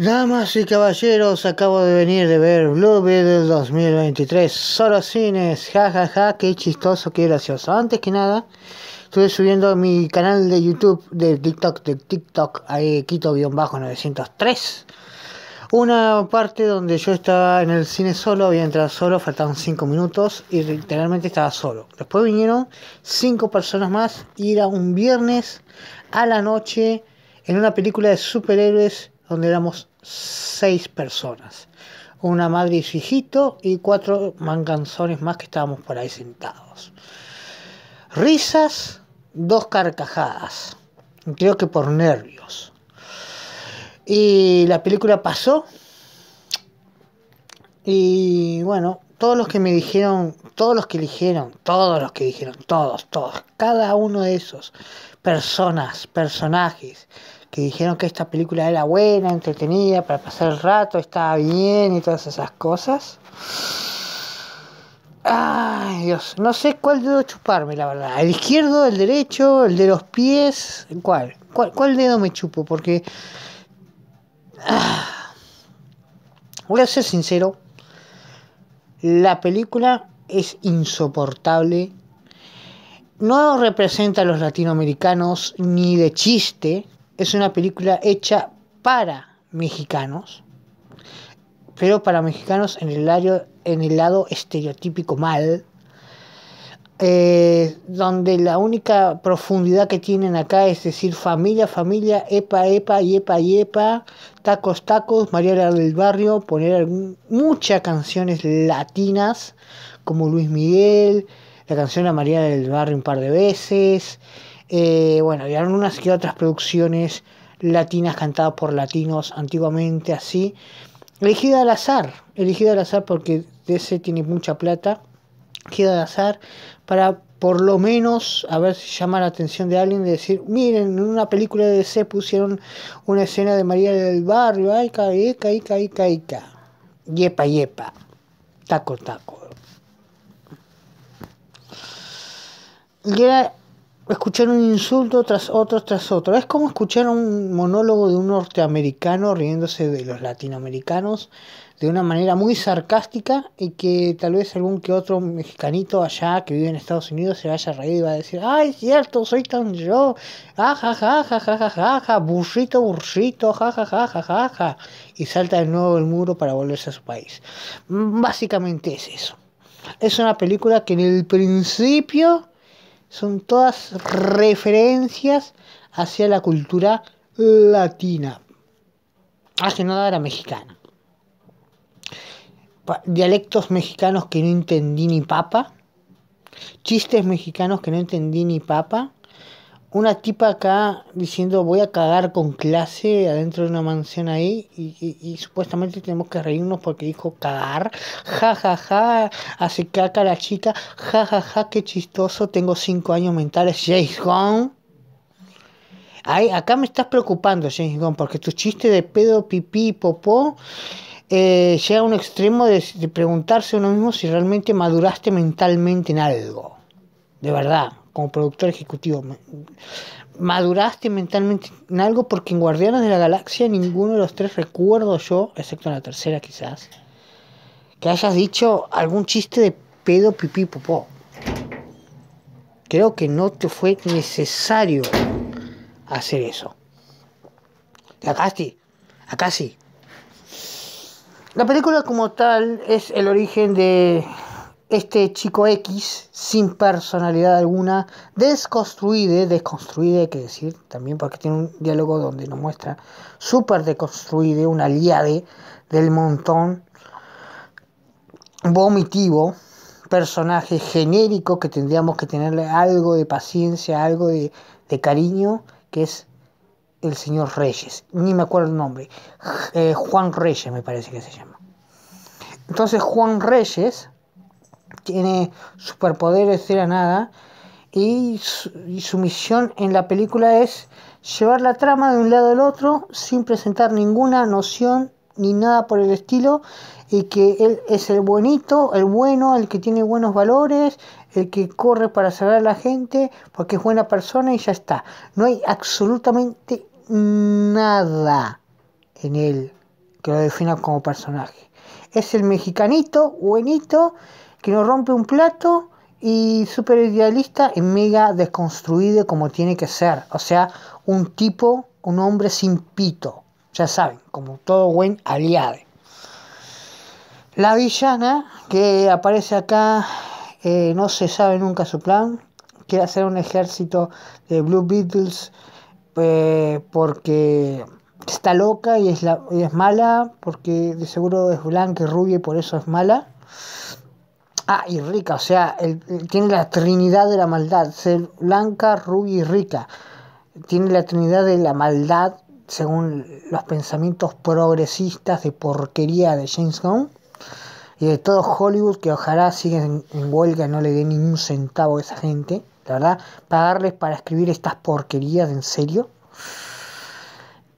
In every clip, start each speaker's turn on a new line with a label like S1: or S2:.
S1: Damas y caballeros, acabo de venir de ver Bluebeard del 2023. Solo cines, jajaja, ja, ja, qué chistoso, qué gracioso. Antes que nada, estuve subiendo mi canal de YouTube de TikTok, de TikTok, ahí Quito-903. Una parte donde yo estaba en el cine solo, había entrado solo, faltaban 5 minutos y literalmente estaba solo. Después vinieron 5 personas más y era un viernes a la noche en una película de superhéroes donde éramos seis personas. Una madre y su hijito y cuatro manganzones más que estábamos por ahí sentados. Risas, dos carcajadas. Creo que por nervios. Y la película pasó. Y bueno, todos los que me dijeron, todos los que dijeron, todos los que dijeron, todos, todos, cada uno de esos personas, personajes que dijeron que esta película era buena, entretenida, para pasar el rato, estaba bien y todas esas cosas. Ay, Dios, no sé cuál dedo chuparme, la verdad. El izquierdo, el derecho, el de los pies, ¿cuál? ¿Cuál, dedo me chupo? Porque... Ah, voy a ser sincero, la película es insoportable. No representa a los latinoamericanos ni de chiste es una película hecha para mexicanos, pero para mexicanos en el, en el lado estereotípico mal, eh, donde la única profundidad que tienen acá es decir familia, familia, epa, epa, yepa, yepa, tacos, tacos, María del Barrio, poner muchas canciones latinas como Luis Miguel, la canción a María del Barrio un par de veces, eh, bueno, y algunas que otras producciones latinas cantadas por latinos antiguamente así. Elegida al azar, elegida al azar porque DC tiene mucha plata. Elegida al azar para por lo menos a ver si llama la atención de alguien de decir, miren, en una película de DC pusieron una escena de María del Barrio, ay, caica, ica, ica, ica, yepa, yepa, taco, taco. Y era escuchar un insulto tras otro tras otro. Es como escuchar un monólogo de un norteamericano riéndose de los latinoamericanos de una manera muy sarcástica y que tal vez algún que otro mexicanito allá que vive en Estados Unidos se vaya a reír y va a decir, ay, cierto, soy tan yo, ja, ja, ja, ja, ja, ja, ja, burrito, burrito, ja, ja, ja, ja, ja, ja, y salta de nuevo el muro para volverse a su país. Básicamente es eso. Es una película que en el principio son todas referencias hacia la cultura latina. Hace nada era mexicana. Dialectos mexicanos que no entendí ni papa. Chistes mexicanos que no entendí ni papa una tipa acá diciendo voy a cagar con clase adentro de una mansión ahí y, supuestamente tenemos que reírnos porque dijo cagar, ja ja ja, hace caca la chica, ja ja ja, qué chistoso, tengo cinco años mentales, James Gunn. Ay, acá me estás preocupando, James Gunn, porque tu chiste de pedo, pipí, popó eh, llega a un extremo de, de preguntarse uno mismo si realmente maduraste mentalmente en algo. De verdad como productor ejecutivo, maduraste mentalmente en algo porque en Guardianes de la Galaxia ninguno de los tres recuerdo yo, excepto en la tercera quizás, que hayas dicho algún chiste de pedo pipí popó. Creo que no te fue necesario hacer eso. Acá sí, acá sí. La película como tal es el origen de este chico X, sin personalidad alguna, desconstruido, desconstruido hay que decir también, porque tiene un diálogo donde nos muestra súper desconstruido, un aliade del montón, vomitivo, personaje genérico que tendríamos que tenerle algo de paciencia, algo de, de cariño, que es el señor Reyes, ni me acuerdo el nombre, eh, Juan Reyes me parece que se llama. Entonces Juan Reyes tiene superpoderes de la nada y su, misión en la película es llevar la trama de un lado al otro sin presentar ninguna noción ni nada por el estilo y que él es el buenito, el bueno, el que tiene buenos valores, el que corre para salvar a la gente porque es buena persona y ya está. No hay absolutamente nada en él que lo defina como personaje. Es el mexicanito, buenito, que no rompe un plato y súper idealista y mega desconstruido como tiene que ser. O sea, un tipo, un hombre sin pito. Ya saben, como todo buen aliado. La villana que aparece acá, eh, no se sabe nunca su plan. Quiere hacer un ejército de Blue Beatles eh, porque está loca y es, la, y es mala, porque de seguro es blanca y rubia y por eso es mala. Ah, y rica, o sea, tiene la trinidad de la maldad, ser blanca, rubia y rica. Tiene la trinidad de la maldad, según los pensamientos progresistas de porquería de James Gunn y de todo Hollywood, que ojalá sigan en, huelga y no le den ni un centavo a esa gente, la verdad, pagarles para escribir estas porquerías, en serio.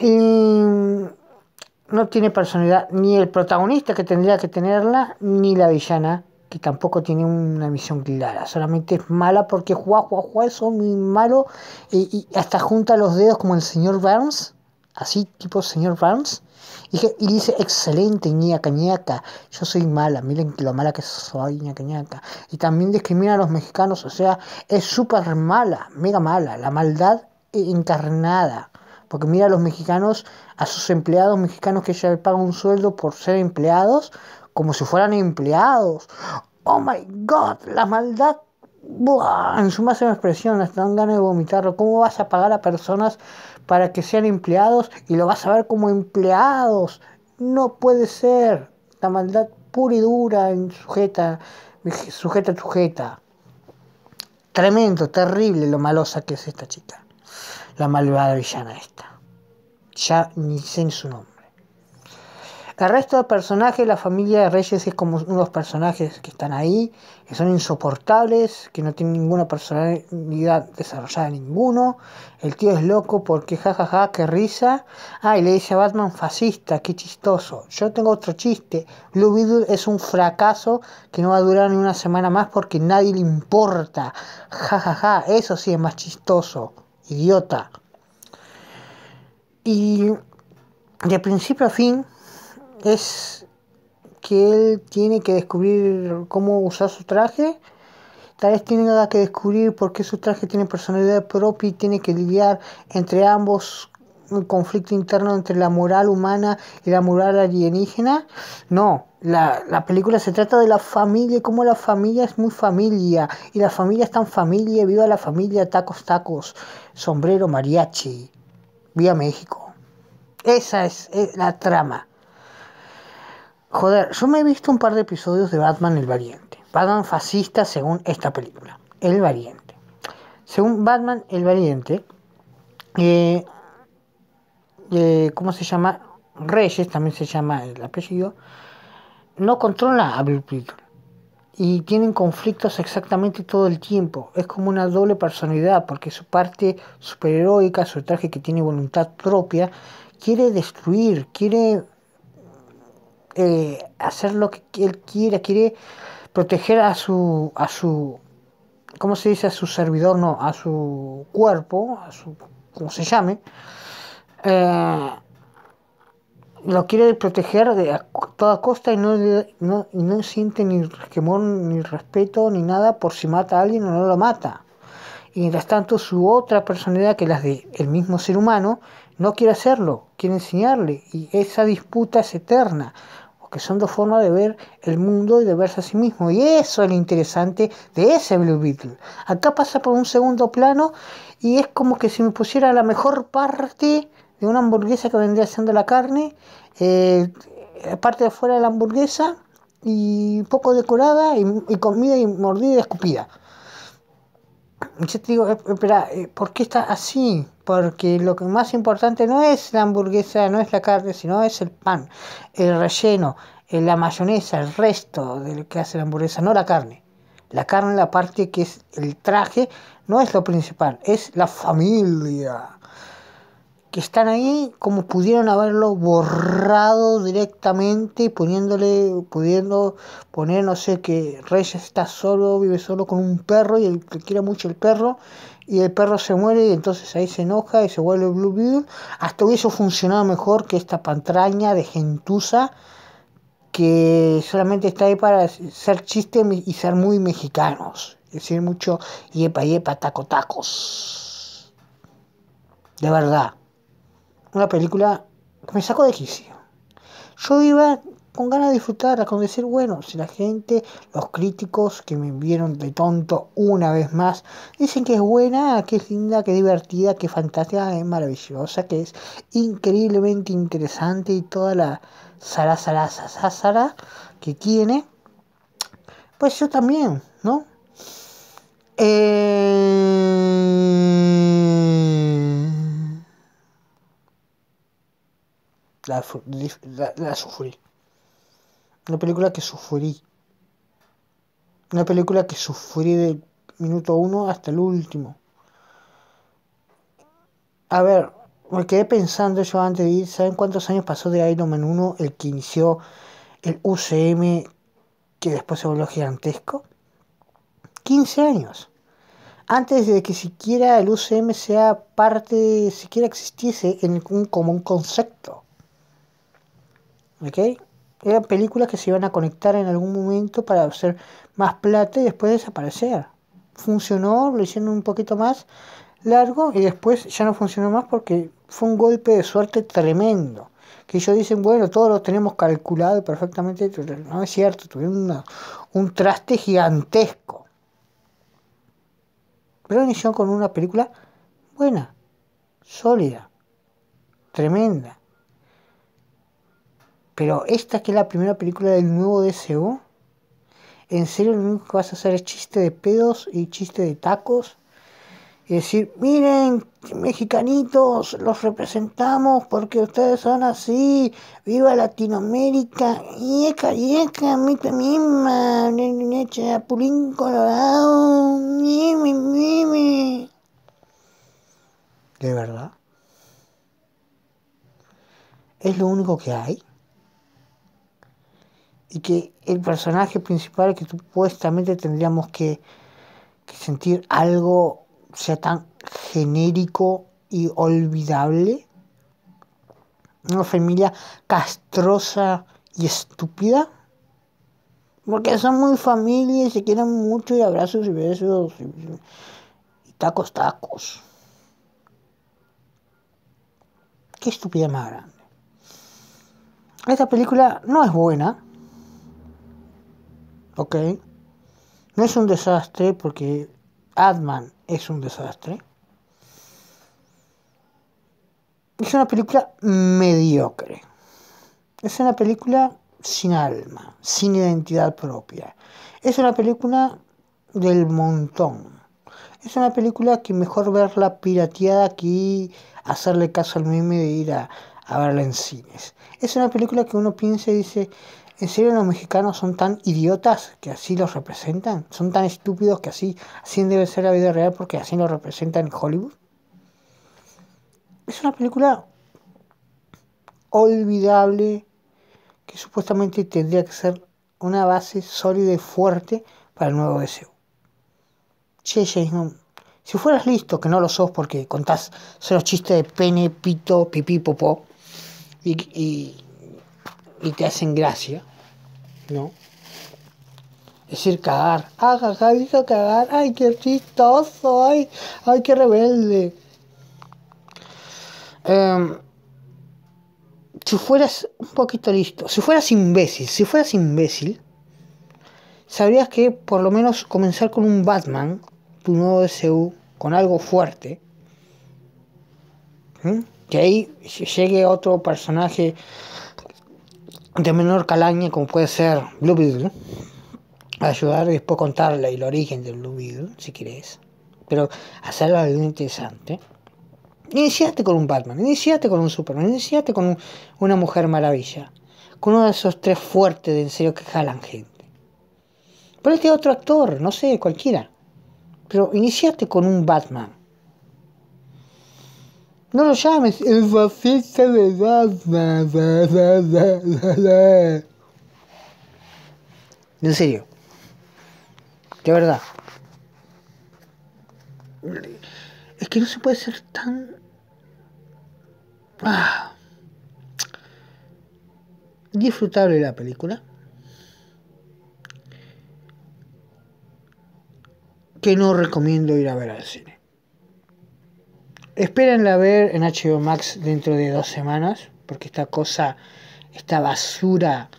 S1: Y no tiene personalidad ni el protagonista que tendría que tenerla, ni la villana que tampoco tiene una misión clara, solamente es mala porque juega, juega, juega, es muy malo y, hasta junta los dedos como el señor Burns, así tipo señor Burns, y, y dice, excelente ñaca ñaca, yo soy mala, miren lo mala que soy ñaca ñaca, y también discrimina a los mexicanos, o sea, es súper mala, mega mala, la maldad encarnada. Porque mira a los mexicanos, a sus empleados mexicanos que ya le pagan un sueldo por ser empleados, como si fueran empleados. Oh my god, la maldad. en su máxima expresión, hasta dan ganas de vomitarlo. ¿Cómo vas a pagar a personas para que sean empleados y lo vas a ver como empleados? No puede ser. La maldad pura y dura, en sujeta, sujeta, sujeta. Tremendo, terrible lo malosa que es esta chica. La malvada villana esta. Ya ni sé en su nombre. El resto de personajes, la familia de Reyes es como unos personajes que están ahí, que son insoportables, que no tienen ninguna personalidad desarrollada ninguno. El tío es loco porque jajaja, ja, ja, qué risa. Ah, y le dice a Batman fascista, qué chistoso. Yo tengo otro chiste. Blue Beetle es un fracaso que no va a durar ni una semana más porque nadie le importa. Jajaja, ja, eso sí es más chistoso. Idiota. Y de principio a fin es que él tiene que descubrir cómo usar su traje. Tal vez tiene que descubrir por qué su traje tiene personalidad propia y tiene que lidiar entre ambos un conflicto interno entre la moral humana y la moral alienígena. No, la, la, película se trata de la familia y cómo la familia es muy familia. Y la familia es tan familia, viva la familia, tacos, tacos, sombrero, mariachi. Viva México. Esa es la trama. Joder, yo me he visto un par de episodios de Batman el Valiente. Batman fascista según esta película. El Valiente. Según Batman el Valiente, eh, eh, ¿cómo se llama? Reyes, también se llama el apellido, no controla a Blue Beetle. Y tienen conflictos exactamente todo el tiempo. Es como una doble personalidad, porque su parte superheroica, su traje que tiene voluntad propia, quiere destruir, quiere eh, hacer lo que él quiere, quiere proteger a su, a su, ¿cómo se dice? A su servidor, no, a su cuerpo, a su, como se llame, eh, lo quiere proteger de a toda costa y no, no, y no siente ni resquemón, ni respeto, ni nada por si mata a alguien o no lo mata. Y mientras tanto su otra personalidad, que es la del el mismo ser humano, no quiere hacerlo, quiere enseñarle. Y esa disputa es eterna que son dos formas de ver el mundo y de verse a sí mismo. Y eso es lo interesante de ese Blue Beetle. Acá pasa por un segundo plano y es como que si me pusiera la mejor parte de una hamburguesa que vendría siendo la carne, eh, parte de afuera de la hamburguesa y poco decorada y, y comida y mordida y escupida. Yo te digo, eh, espera, eh, ¿por qué está así? Porque lo que más importante no es la hamburguesa, no es la carne, sino es el pan, el relleno, eh, la mayonesa, el resto de lo que hace la hamburguesa, no la carne. La carne, la parte que es el traje, no es lo principal, es la familia que están ahí como pudieron haberlo borrado directamente poniéndole pudiendo poner no sé que Reyes está solo vive solo con un perro y él quiere mucho el perro y el perro se muere y entonces ahí se enoja y se vuelve Blue Beetle. Hasta hubiese funcionado mejor que esta pantraña de gentuza que solamente está ahí para ser chiste y ser muy mexicanos. Decir mucho yepa yepa taco tacos. De verdad. Una película que me sacó de quicio. Yo iba con ganas de disfrutarla, con decir, bueno, si la gente, los críticos que me vieron de tonto una vez más, dicen que es buena, que es linda, que es divertida, que es fantástica, es maravillosa, que es increíblemente interesante y toda la zara, zara, zara, que tiene, pues yo también, ¿no? Eh... La, la, sufrí. Una película que sufrí. Una película que sufrí del minuto uno hasta el último. A ver, me quedé pensando yo antes de ir, ¿saben cuántos años pasó de Iron Man 1, el que inició el UCM, que después se volvió gigantesco? 15 años. Antes de que siquiera el UCM sea parte, siquiera existiese en un, como un concepto. ¿Ok? eran películas que se iban a conectar en algún momento para hacer más plata y después desaparecer. Funcionó, lo hicieron un poquito más largo y después ya no funcionó más porque fue un golpe de suerte tremendo. Que ellos dicen, bueno, todo lo tenemos calculado perfectamente. No es cierto, tuvieron un traste gigantesco. Pero inició con una película buena, sólida, tremenda. Pero esta que es la primera película del nuevo DCU, ¿en serio lo único que vas a hacer es chiste de pedos y chiste de tacos? Y decir, miren, mexicanitos, los representamos porque ustedes son así, viva Latinoamérica, yeca, yeca, mi misma, pulín colorado, mimi, mimi. ¿De verdad? ¿Es lo único que hay? Y que el personaje principal que supuestamente tendríamos que, sentir algo sea tan genérico y olvidable. Una familia castrosa y estúpida. Porque son muy familias, se quieren mucho y abrazos y besos y, tacos, tacos. Qué estúpida más grande. Esta película no es buena, ¿ok? No es un desastre porque Adman es un desastre. Es una película mediocre. Es una película sin alma, sin identidad propia. Es una película del montón. Es una película que mejor verla pirateada que hacerle caso al meme de ir a, a verla en cines. Es una película que uno piensa y dice, ¿En serio los mexicanos son tan idiotas que así los representan? ¿Son tan estúpidos que así, así debe ser la vida real porque así lo representan en Hollywood? Es una película olvidable que supuestamente tendría que ser una base sólida y fuerte para el nuevo deseo. Che, Jason, si fueras listo, que no lo sos porque contás solo chistes de pene, pito, pipí, popó y, y, y te hacen gracia, ¿no? Es decir, cagar. Ah, dijo cagar. Ay, qué chistoso. Ay, ay, qué rebelde. Em, si fueras un poquito listo, si fueras imbécil, si fueras imbécil, sabrías que por lo menos comenzar con un Batman, tu nuevo DCU, con algo fuerte, que ahí llegue otro personaje de menor calaña como puede ser Blue Beetle, ayudar y después contarle el origen del Blue Beetle, si querés, pero hacerlo algo interesante. Iniciate con un Batman, iniciate con un Superman, iniciate con una Mujer Maravilla, con uno de esos tres fuertes de en serio que jalan gente. Ponete otro actor, no sé, cualquiera, pero iniciate con un Batman no lo llames el fascista de En serio. De verdad. Es que no se puede ser tan... Ah, disfrutable la película. Que no recomiendo ir a ver al cine. Espérenla ver en HBO Max dentro de dos semanas, porque esta cosa, esta basura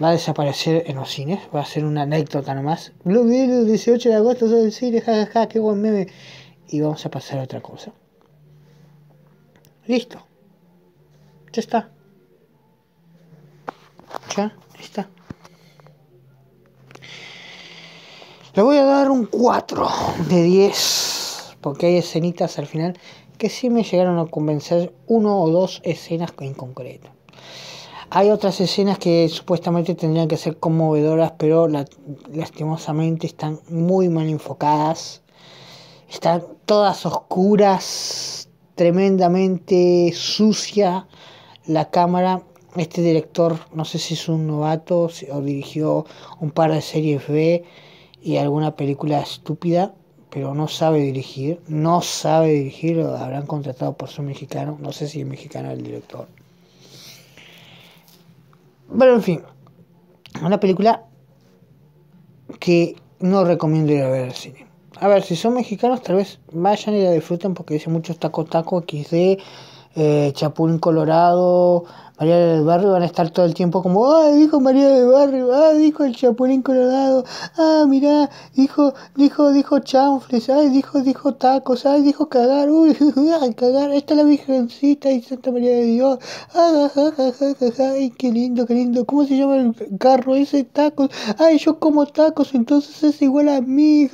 S1: va a desaparecer en los cines, va a ser una anécdota nomás. Vi el 18 de agosto soy el cine, jajaja, ja, ja, qué buen meme. Y vamos a pasar a otra cosa. Listo. Ya está. Ya está. Le voy a dar un 4 de 10. Porque hay escenitas al final que sí me llegaron a convencer. Uno o dos escenas en concreto. Hay otras escenas que supuestamente tendrían que ser conmovedoras, pero lastimosamente están muy mal enfocadas. Están todas oscuras, tremendamente sucia la cámara. Este director, no sé si es un novato o dirigió un par de series B y alguna película estúpida, pero no sabe dirigir. No sabe dirigir, lo habrán contratado por su mexicano. No sé si es mexicano el director. Pero en fin, una película que no recomiendo ir a ver al cine. A ver, si son mexicanos, tal vez vayan y la disfruten porque dice muchos taco taco XD, eh, Chapulín Colorado, María del Barrio van a estar todo el tiempo como, ah, dijo María del Barrio, ah, dijo el Chapulín Colorado, ah, mirá, dijo, dijo, dijo chanfles, ay, dijo, dijo tacos, ay, dijo cagar, uy, ay, cagar, esta es la Virgencita y Santa María de Dios, ah, ay, qué lindo, qué lindo, ¿cómo se llama el carro ese tacos? Ay, yo como tacos, entonces es igual a mí,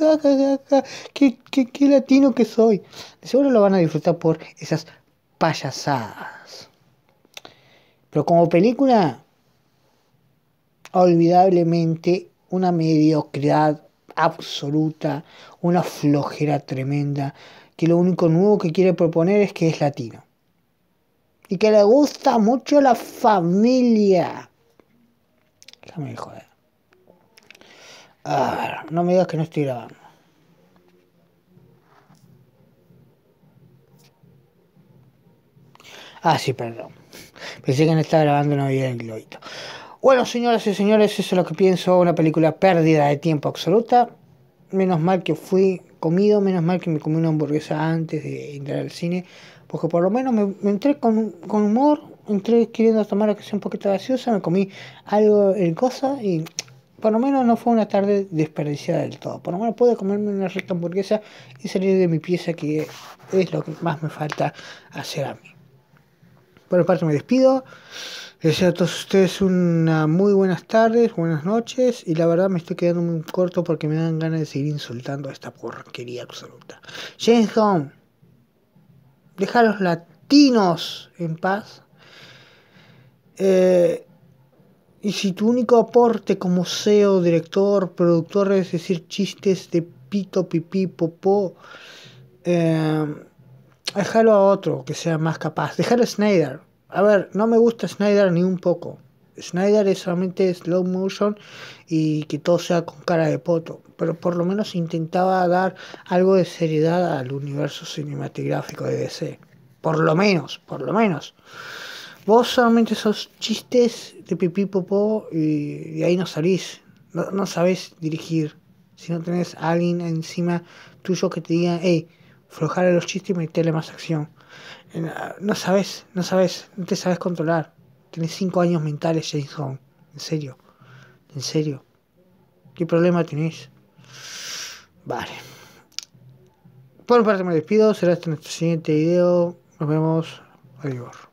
S1: qué, qué, qué latino que soy. Seguro lo van a disfrutar por esas payasadas. Pero como película, olvidablemente una mediocridad absoluta, una flojera tremenda, que lo único nuevo que quiere proponer es que es latino. Y que le gusta mucho la familia. Déjame joder. No me digas que no estoy grabando. Ah, sí, perdón. Pensé que no estaba grabando una vida en globito. Bueno, señoras y señores, eso es lo que pienso. Una película pérdida de tiempo absoluta. Menos mal que fui comido, menos mal que me comí una hamburguesa antes de entrar al cine. Porque por lo menos me, entré con, con, humor, entré queriendo tomar que sea un poquito gaseosa, me comí algo en cosa y por lo menos no fue una tarde desperdiciada del todo. Por lo menos pude comerme una rica hamburguesa y salir de mi pieza, que es lo que más me falta hacer a mí. Por parte me despido. Deseo a todos ustedes una muy buenas tardes, buenas noches. Y la verdad me estoy quedando muy corto porque me dan ganas de seguir insultando a esta porquería absoluta. James Home, deja a los latinos en paz. Eh, y si tu único aporte como CEO, director, productor es decir chistes de pito, pipí, popó, eh, Déjalo a otro que sea más capaz. Déjalo a Snyder. A ver, no me gusta Snyder ni un poco. Snyder es solamente slow motion y que todo sea con cara de poto. Pero por lo menos intentaba dar algo de seriedad al universo cinematográfico de DC. Por lo menos, por lo menos. Vos solamente sos chistes de pipí popó y ahí no salís. No, no sabés dirigir. Si no tenés a alguien encima tuyo que te diga, hey, flojar los chistes y meterle más acción. No sabes, no sabes, no te sabes controlar. Tienes cinco años mentales, James. En serio, en serio. ¿Qué problema tenéis? Vale. Por parte me despido. Será hasta nuestro siguiente video. Nos vemos. Adiós.